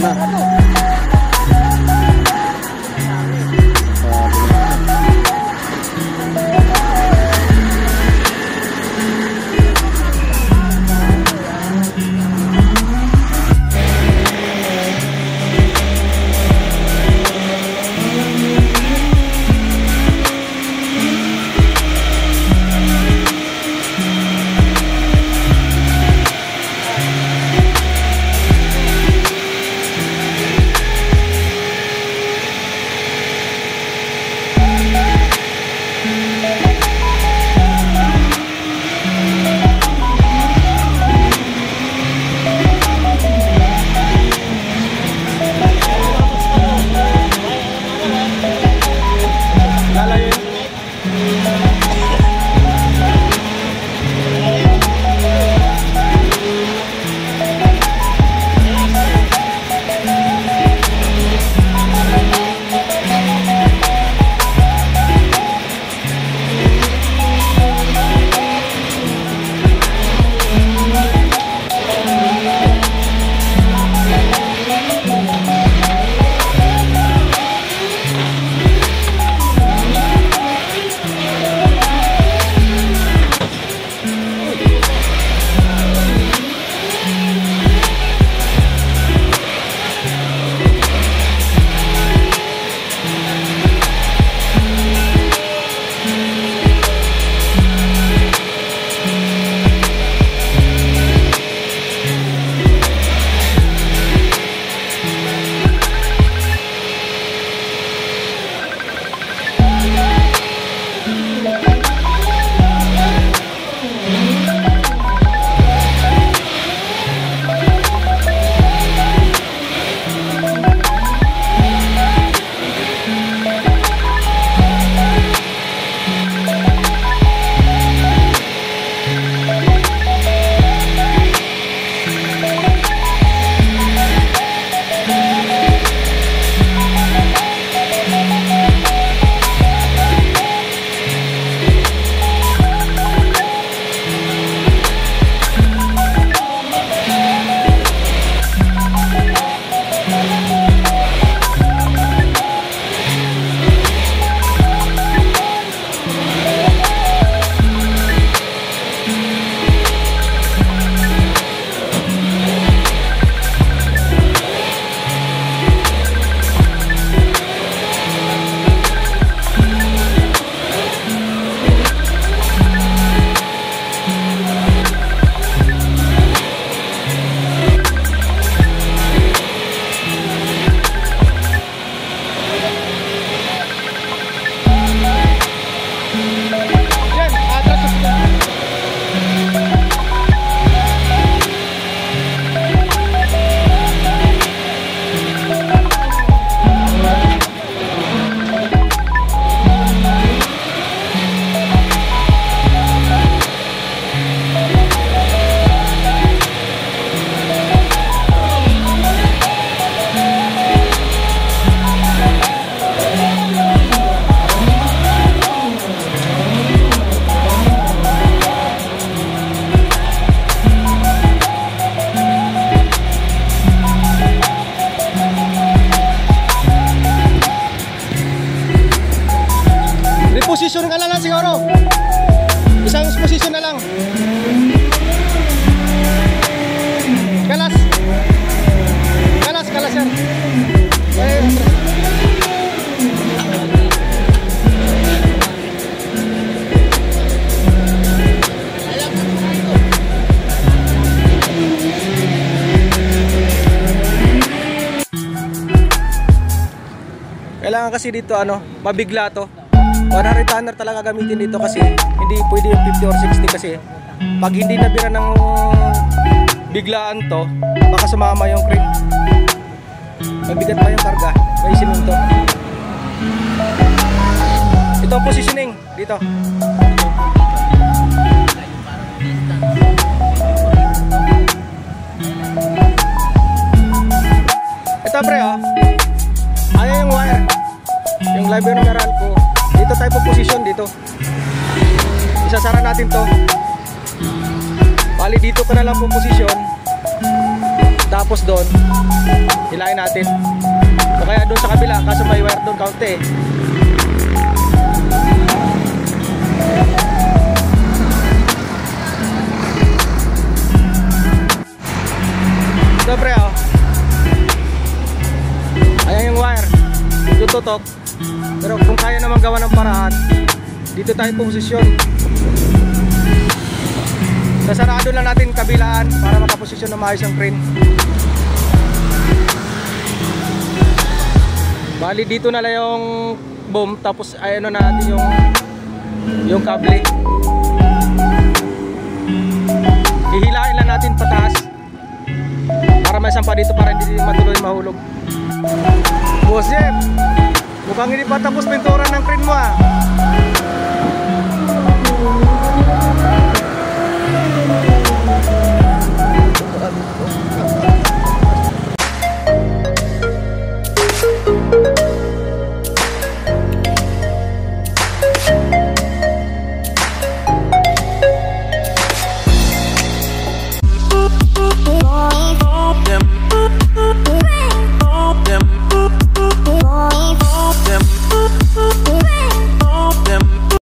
No. Kailangan kasi dito ano, mabigla to. 100 tonner talaga gamitin dito kasi hindi pwede yung 50 or 60 kasi pag hindi nabira ng biglaan to, baka sumama yung crane. Mabigat pa yung karga, may siminto. Ito ang positioning dito. Ito pre oh. Yung. Yung live numeral ko. Dito tayo po position dito. Isasara natin to. Bali dito ka na lang po position. Tapos doon, hilahin natin. O kaya doon sa kabila, kaso may wire doon kaunti. Ito pre oh. Ayan yung wire. Yung tutok. Pero kung kaya naman gawa ng paraan, dito tayo posisyon. Sasarado lang natin kabilaan para makaposisyon na maayos ang crane. Bali dito na lang yung boom tapos ayano na natin yung yung kable. Hihilain lang natin pataas para may sampa dito para hindi matuloy mahulog. Boss Jeff, mukhang hindi pa tapos pintura ng crane mo ah.